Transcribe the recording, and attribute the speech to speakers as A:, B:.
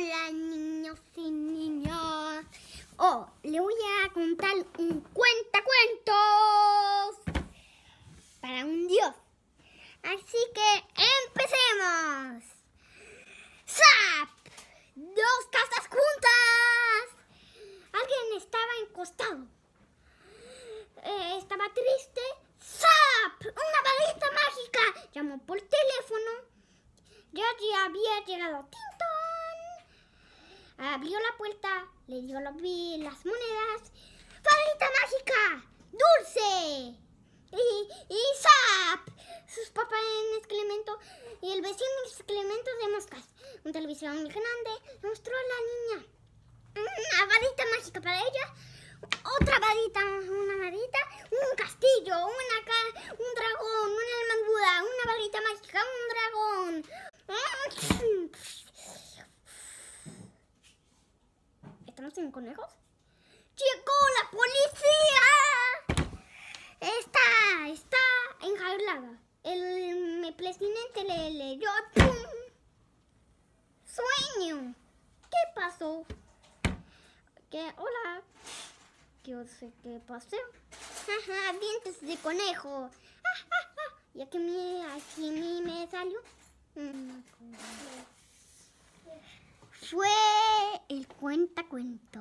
A: Hola niños y niñas. Oh, le voy a contar un cuentacuentos para un dios. Así que empecemos. ¡Zap! Dos casas juntas. Alguien estaba encostado. Eh, estaba triste. ¡Zap! Una varita mágica. Llamó por teléfono. Ya, ya había llegado Tintón. Abrió la puerta, le dio las monedas. ¡Varita mágica! ¡Dulce! Y, ¡zap! Sus papás en excremento y el vecino en excremento de moscas. Un televisión muy grande mostró a la niña. Una varita mágica para ella. Otra varita, una varita, un castillo, una ca un dragón, una armadura, una varita mágica, un dragón. ¿Estamos en conejos? ¡Llegó la policía! Está, está enjaulada. El presidente le leyó. ¡Pum! ¡Sueño! ¿Qué pasó? ¿Qué? Hola. Yo sé qué pasó. Dientes de conejo. Ya que me, aquí me salió. Fue cuentos.